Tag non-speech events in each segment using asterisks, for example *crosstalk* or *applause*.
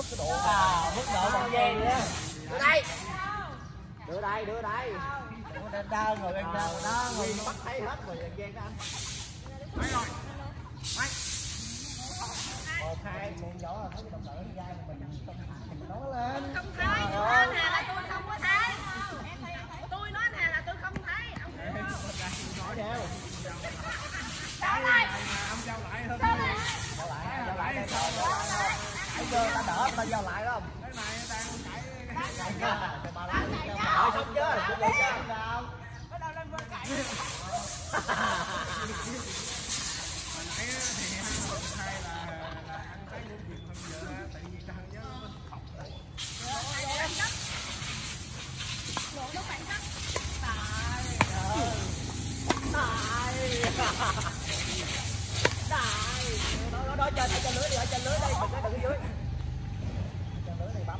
Mức cái độ à, mức độ bằng gì đó. Đưa đây. Đưa đây, đưa đây. Đang đau rồi, đang đau. Đó, người bắt thấy hết rồi, gian đó anh. Một, hai, con nhỏ cái đồng đội mà mình không nói lên. không thấy nói nè là tôi không có thấy tôi nói nè là tôi không thấy ông hiểu không Nói theo. Trở lại Giao lại, giao lại chưa ta đỡ ta giao lại đó không? Cái này đang chạy. chạy bà lại. Rồi xong chưa? Cũng được chưa? Nào. bắt đầu lên vừa cãi Đó, đó, đó, trên, ở trên lưới đi, ở trên lưới đây, đừng có đừng dưới. Trên lưới này bắp lưới đây. Đó, có cầu là rõ. Rồi, bắp chưa,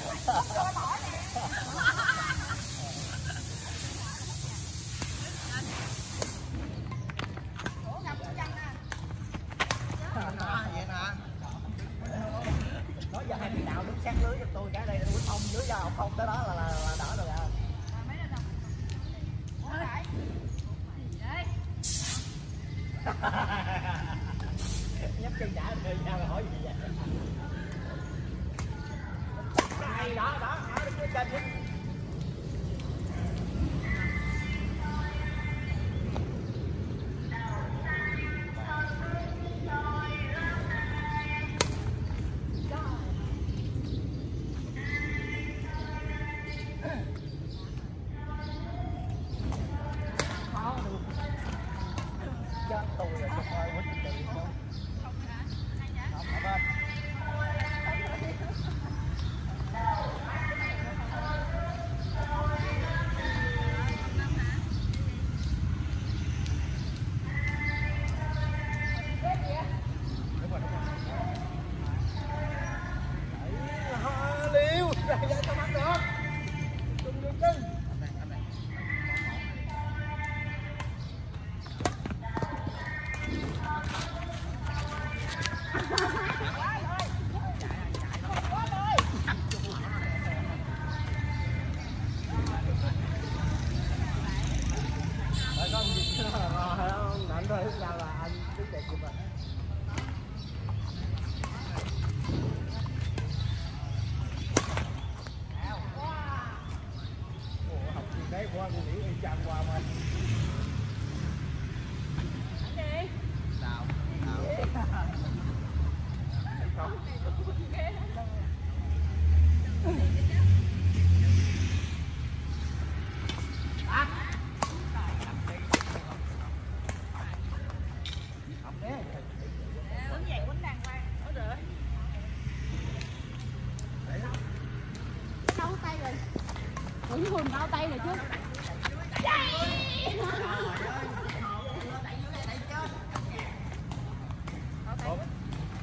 Nói giờ hai bị đạo đứng sát lưới cho tôi cái đây là không dưới giờ không tới đó là là, là thôi lúc nào là anh biết đẹp chụp mình quần cao tay rồi chứ.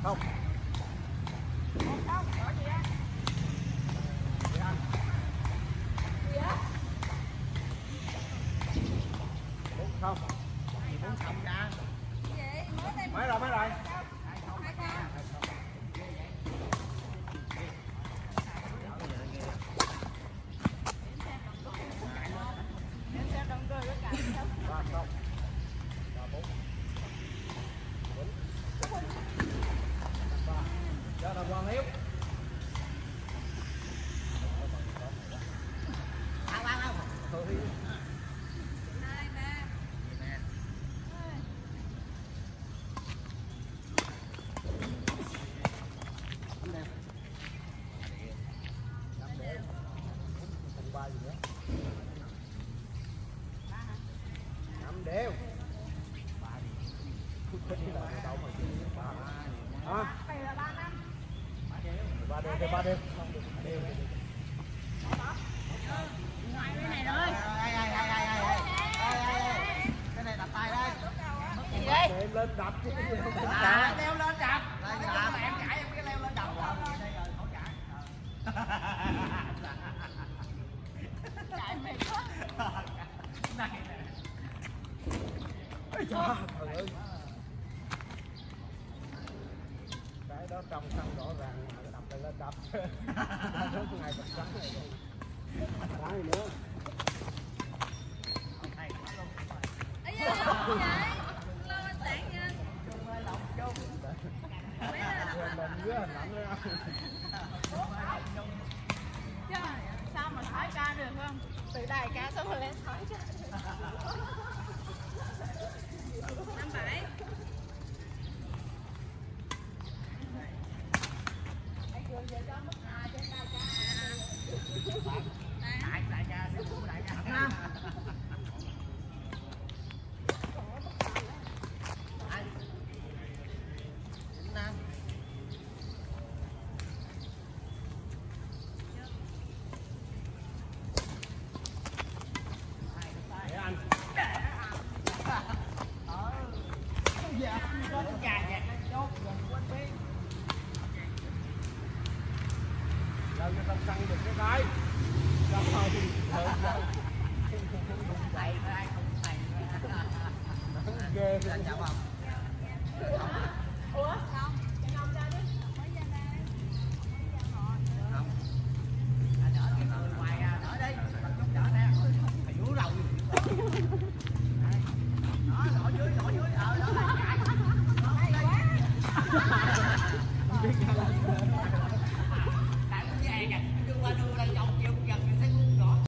Không. ba đêm ba đêm ngoài bên này rồi cái này đặt tay đây lên đập đeo lên đập lên lên đập rớt ngay bật trắng này rồi nữa sao mà thói ca được không từ đài ca xong rồi lên thói ca năm bảy Ghê. *laughs* Anh chào không?